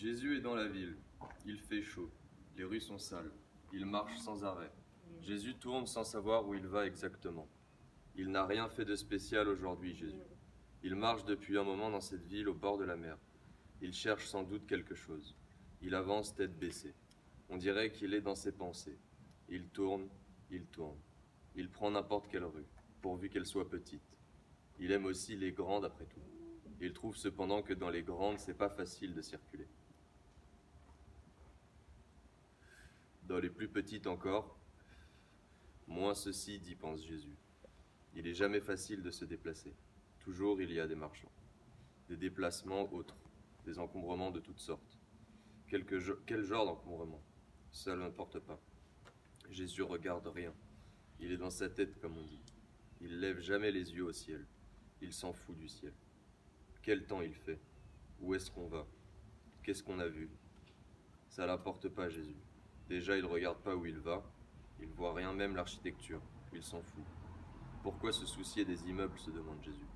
Jésus est dans la ville. Il fait chaud. Les rues sont sales. Il marche sans arrêt. Jésus tourne sans savoir où il va exactement. Il n'a rien fait de spécial aujourd'hui, Jésus. Il marche depuis un moment dans cette ville au bord de la mer. Il cherche sans doute quelque chose. Il avance tête baissée. On dirait qu'il est dans ses pensées. Il tourne, il tourne. Il prend n'importe quelle rue, pourvu qu'elle soit petite. Il aime aussi les grandes après tout. Il trouve cependant que dans les grandes, c'est pas facile de circuler. Dans les plus petites encore, moins ceci d'y pense Jésus. Il est jamais facile de se déplacer. Toujours il y a des marchands. Des déplacements autres, des encombrements de toutes sortes. Quel genre d'encombrement? Ça n'importe pas. Jésus regarde rien. Il est dans sa tête, comme on dit. Il lève jamais les yeux au ciel. Il s'en fout du ciel. Quel temps il fait? Où est-ce qu'on va? Qu'est-ce qu'on a vu? Ça l'importe pas, Jésus. Déjà, il regarde pas où il va. Il voit rien, même l'architecture. Il s'en fout. Pourquoi se soucier des immeubles se demande Jésus.